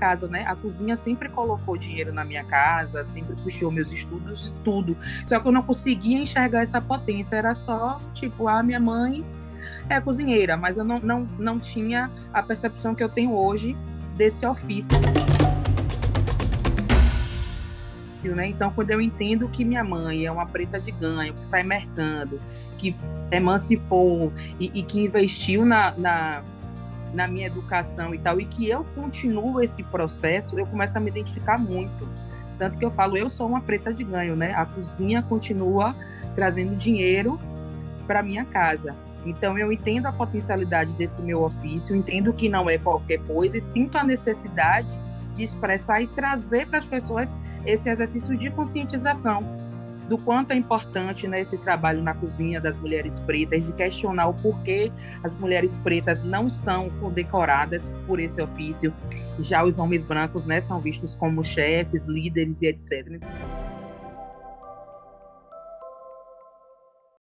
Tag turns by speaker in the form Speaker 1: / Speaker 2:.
Speaker 1: casa, né? A cozinha sempre colocou dinheiro na minha casa, sempre puxou meus estudos, tudo. Só que eu não conseguia enxergar essa potência, era só, tipo, a minha mãe é cozinheira, mas eu não, não, não tinha a percepção que eu tenho hoje desse ofício. Né? Então, quando eu entendo que minha mãe é uma preta de ganho, que sai mercando, que emancipou e, e que investiu na, na, na, minha educação e tal, e que eu continuo esse processo, eu começo a me identificar muito. Tanto que eu falo, eu sou uma preta de ganho, né? A cozinha continua trazendo dinheiro para minha casa. Então, eu entendo a potencialidade desse meu ofício, entendo que não é qualquer coisa e sinto a necessidade de expressar e trazer para as pessoas esse exercício de conscientização do quanto é importante né, esse trabalho na cozinha das mulheres pretas, de questionar o porquê as mulheres pretas não são condecoradas por esse ofício. Já os homens brancos né, são vistos como chefes, líderes e etc.